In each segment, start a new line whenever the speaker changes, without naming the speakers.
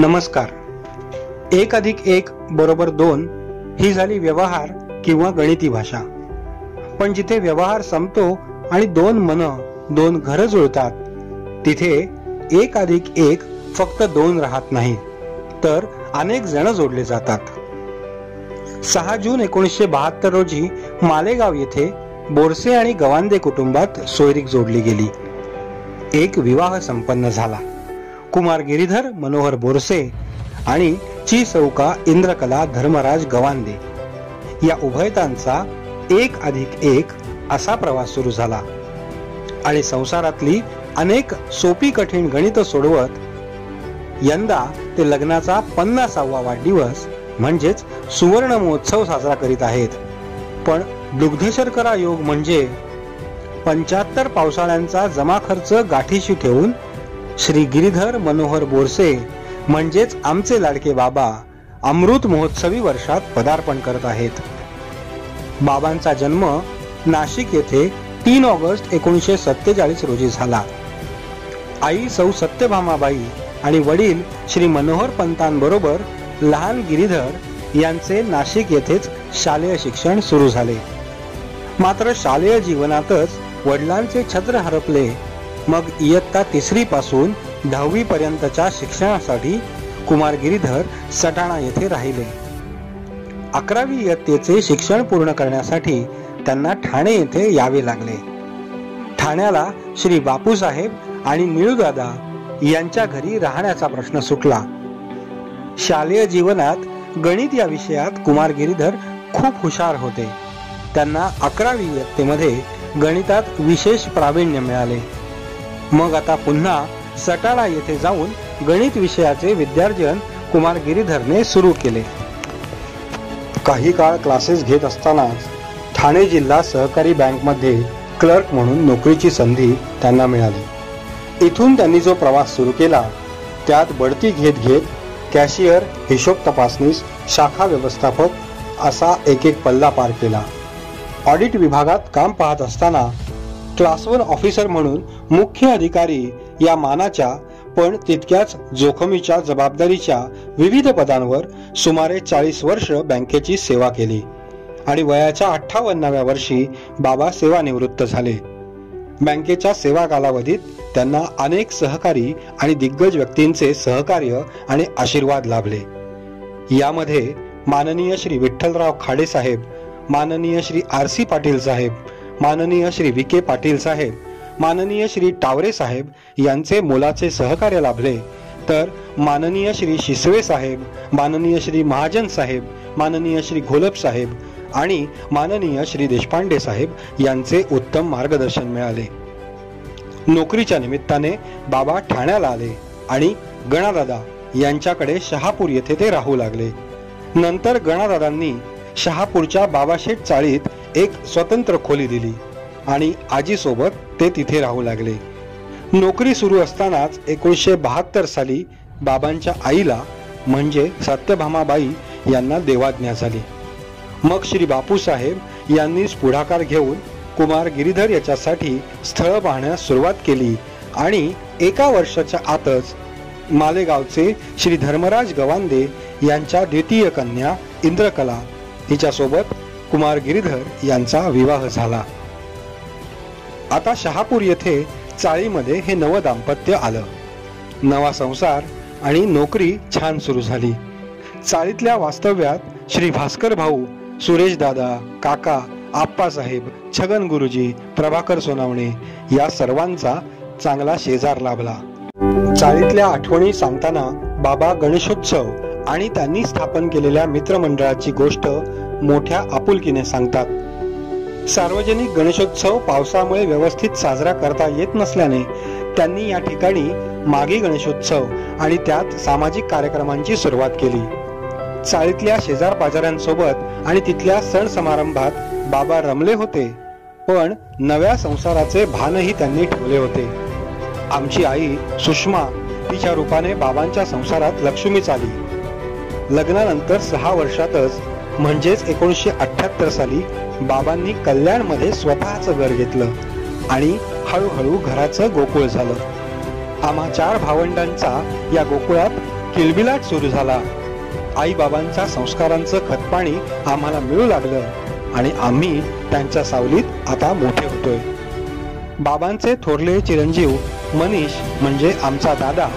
नमस्कार. एक अधिक एक बरोबर दोन ही झाली व्यवहार किंवा गणिती भाषा. पण जिथे व्यवहार संपतो आणि दोन मन दोन घर जुळतात तिथे एक अधिक एक फक्त दोन राहत नाही तर अनेक जण जोडले जातात. सहा जून एकोणीसशे बहात्तर रोजी मालेगाव येथे बोरसे आणि गवांदे कुटुंबात सोयरीक जोडली गेली. एक विवाह संपन्न झाला. कुमार गिरीधर मनोहर बोरसे आणि ची चौका इंद्रकला धर्मराज गवांदे. या उभयतांचा एक अधिक एक असा प्रवास सुरू झाला. आणि संसारातली अनेक सोपी कठीण गणित सोडवत यंदा ते लग्नाचा पन्नासावा वाढदिवस म्हणजेच सुवर्ण महोत्सव साजरा करीत आहेत. पण दुग्धशर्करा योग म्हणजे पंच्याहत्तर पावसाळ्यांचा जमा खर्च गाठीशी ठेवून श्री गिरीधर मनोहर बोरसे म्हणजेच आमचे लाडके बाबा अमृत महोत्सवी वर्षात पदार्पण करत आहेत. बाबांचा जन्म नाशिक येथे तीन ऑगस्ट एकोणीसशे सत्तेचाळीस रोजी झाला. आई सौ सत्यभामाबाई आणि वडील श्री मनोहर पंतांबरोबर लहान गिरीधर यांचे नाशिक येथेच शालेय शिक्षण सुरू झाले. मात्र शालेय जीवनातच वडिलांचे छत्र हरपले मग इयत्ता तिसरी पासून दहावी पर्यंतच्या शिक्षणासाठी कुमार गिरीधर सटाणा येथे राहिले. अकरावी इयत्तेचे शिक्षण पूर्ण करण्यासाठी त्यांना ठाणे येथे यावे लागले. ठाण्याला श्री बापूसाहेब आणि निळूदादा यांच्या घरी राहण्याचा प्रश्न सुटला. शालेय जीवनात गणित या विषयात कुमार गिरीधर खूप हुशार होते. त्यांना अकरावी इयत्तेमध्ये गणितात विशेष प्रावीण्य मिळाले. मग आता पुन्हा सटाणा येथे जाऊन गणित विषयाचे विद्यार्जन कुमार गिरीधरने सुरू केले. काही काळ क्लासेस घेत असतानाच ठाणे जिल्हा सहकारी बँकमध्ये क्लर्क म्हणून नोकरीची संधी त्यांना मिळाली. इथून त्यांनी जो प्रवास सुरू केला त्यात बढती घेत घेत कॅशियर हिशोब तपासणीस शाखा व्यवस्थापक असा एक एक पल्ला पार केला. ऑडिट विभागात काम पाहत असताना क्लास वन ऑफिसर म्हणून मुख्य अधिकारी या मानाच्या पण तितक्याच जोखमीच्या जबाबदारीच्या विविध पदांवर सुमारे चाळीस वर्ष बँकेची सेवा केली आणि वयाच्या अठ्ठावन्नाव्या वर्षी बाबा सेवानिवृत्त झाले. बँकेच्या सेवा कालावधीत त्यांना अनेक सहकारी आणि दिग्गज व्यक्तींचे सहकार्य आणि आशीर्वाद लाभले. यामध्ये माननीय श्री विठ्ठलराव खाडे साहेब माननीय श्री आर सी पाटील साहेब माननीय श्री विके के पाटील साहेब माननीय श्री टावरे साहेब यांचे मोलाचे सहकार्य लाभले. तर माननीय श्री शिसवे साहेब माननीय श्री महाजन साहेब माननीय श्री घोलप साहेब आणि माननीय श्री देशपांडे साहेब यांचे उत्तम मार्गदर्शन मिळाले. नोकरीच्या निमित्ताने बाबा ठाण्याला आले आणि गणादादा यांच्याकडे शहापूर येथे ते राहू लागले. नंतर गणादादांनी शहापूरच्या बाबाशेठ चाळीत एक स्वतंत्र खोली दिली आणि आजीसोबत ते तिथे राहू लागले. नोकरी सुरू असतानाच एकोणीसशे बहात्तर साली बाबांच्या आईला म्हणजे सत्यभामाबाई यांना देवाज्ञा झाली. मग श्री बापूसाहेब यांनी पुढाकार घेऊन कुमार गिरीधर याच्यासाठी स्थळ पाहण्यास सुरुवात केली आणि एका वर्षाच्या आतच मालेगावचे श्री धर्मराज गवांदे यांच्या द्वितीय कन्या इंद्रकला हिच्यासोबत कुमार गिरीधर यांचा विवाह झाला. आता शहापूर येथे चाळीमध्ये हे नव दाम्पत्य आलं. नवा संसार आणि नोकरी छान सुरू झाली. चाळीतल्या वास्तव्यात श्री भास्कर भाऊ सुरेश दादा काका आप्पासाहेब छगन गुरुजी प्रभाकर सोनावणे या सर्वांचा चांगला शेजार लाभला. चाळीतल्या आठवणी सांगताना बाबा गणेशोत्सव आणि त्यांनी स्थापन केलेल्या मित्रमंडळाची गोष्ट मोठ्या आपुलकीने सांगतात. सार्वजनिक गणेशोत्सव पावसामुळे व्यवस्थित साजरा करता येत नसल्याने त्यांनी या ठिकाणी मागे गणेशोत्सव आणि त्यात सामाजिक कार्यक्रमांची सुरुवात केली. चाळीतल्या शेजार पाजाऱ्यांसोबत आणि तिथल्या सण समारंभात बाबा रमले होते पण नव्या संसाराचे भानही त्यांनी ठेवले होते. आमची आई सुषमा तिच्या रूपाने बाबांच्या संसारात लक्ष्मीच आली. लग्नानंतर सहा वर्षातच म्हणजेच एकोणीसशे अठ्याहत्तर साली बाबांनी कल्याणमध्ये स्वतःचं घर घेतलं आणि हळूहळू घराचं गोकुळ झालं. आम्हा चार भावंडांचा या गोकुळात किलबिलाट सुरू झाला. आई बाबांच्या संस्कारांचं खतपाणी आम्हाला मिळू लागलं आणि आम्ही त्यांच्या सावलीत आता मोठे होतोय. बाबांचे थोरले चिरंजीव मनीष म्हणजे आमचा दादा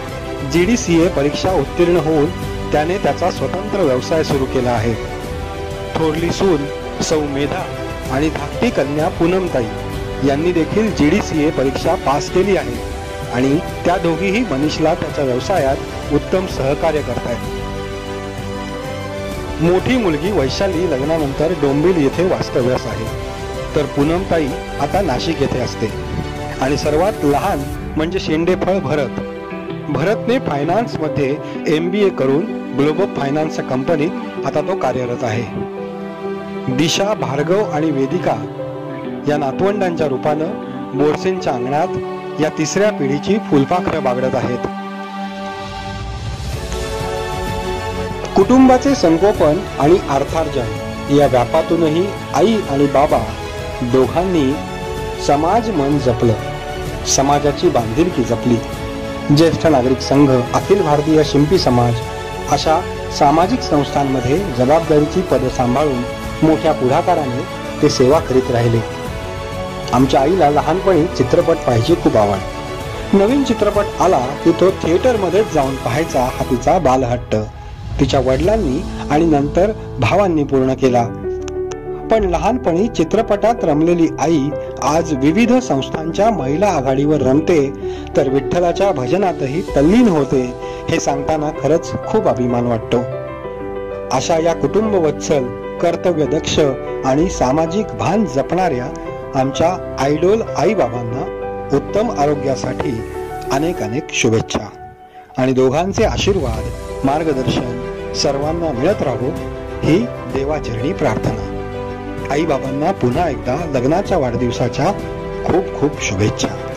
जी डी सी ए परीक्षा उत्तीर्ण होऊन त्याने त्याचा स्वतंत्र व्यवसाय सुरू केला आहे. थोरली सून सौमेधा आणि धाकटी कन्या पूनमताई यांनी देखील जी डी सी ए परीक्षा पास केली आहे. आणि त्या दोघीही मनीषला त्याच्या व्यवसायात उत्तम सहकार्य करतायत. मोठी मुलगी वैशाली लग्नानंतर डोंबिल येथे वास्तव्यास आहे. तर पूनमताई आता नाशिक येथे असते. आणि सर्वात लहान म्हणजे शेंडेफळ भरत. भरतने फायनान्समध्ये एम बी ए करून ग्लोबल फायनान्स कंपनीत आता तो कार्यरत आहे. दिशा भार्गव आणि वेदिका या नातवंडांच्या रूपानं बोरसेंच्या अंगणात या तिसऱ्या पिढीची फुलपाखरं बागडत आहेत. कुटुंबाचे संगोपन आणि अर्थार्जन या व्यापातूनही आई आणि बाबा दोघांनी समाज मन जपलं. समाजाची बांधिलकी जपली. ज्येष्ठ नागरिक संघ अखिल भारतीय शिंपी समाज अशा सामाजिक संस्थांमध्ये जबाबदारीची पदं सांभाळून मोठ्या पुढाकाराने ते सेवा करीत राहिले. आमच्या आईला लहानपणी चित्रपट पाहायची खूप आवड. नवीन चित्रपट आला की तो थिएटरमध्येच जाऊन पाहायचा हा तिचा बालहट्ट. तिच्या वडिलांनी आणि नंतर भावांनी पूर्ण केला. पण लहानपणी चित्रपटात रमलेली आई आज विविध संस्थांच्या महिला आघाडीवर रमते तर विठ्ठलाच्या भजनातही तल्लीन होते हे सांगताना खरंच खूप अभिमान वाटतो. अशा या कुटुंब वत्सल कर्तव्य दक्ष आणि सामाजिक भान जपणाऱ्या आमच्या आयडोल आईबाबांना उत्तम आरोग्यासाठी अनेक अनेक शुभेच्छा. आणि दोघांचे आशीर्वाद मार्गदर्शन सर्वांना मिळत राहो ही देवाचरणी प्रार्थना. आईबाबांना पुन्हा एकदा लग्नाच्या वाढदिवसाच्या खूप खूप शुभेच्छा.